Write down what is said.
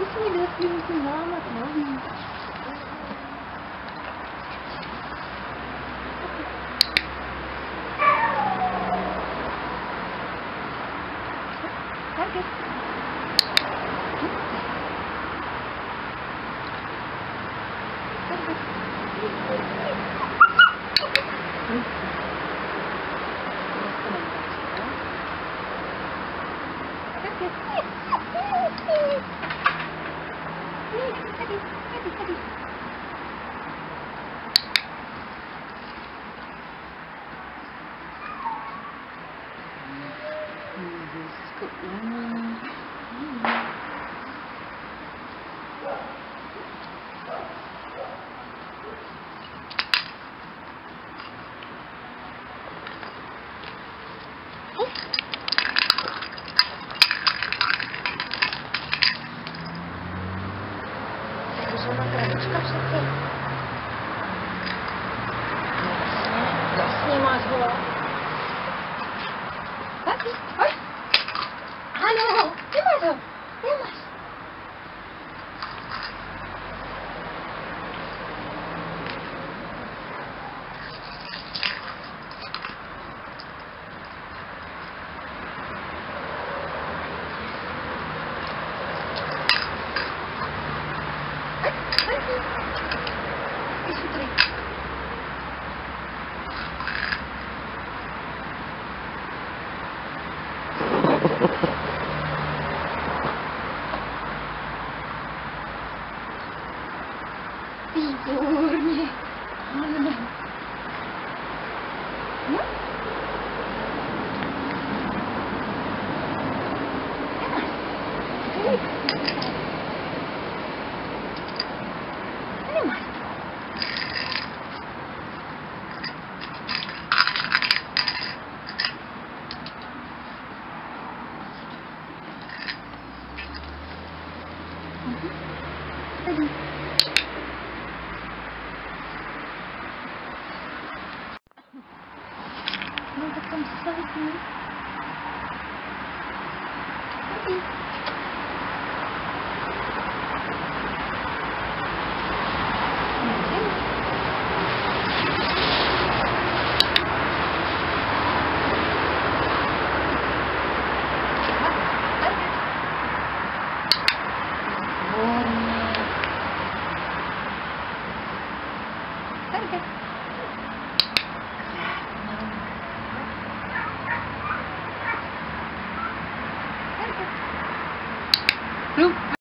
Bismillah, selamat Nabi. Target. そん。Нажимаем страничка в шоке. Да, снимать было. Алло, снимать его. Výborně. Ano. No? Nemáš. Mhm. Tady. I'm so good.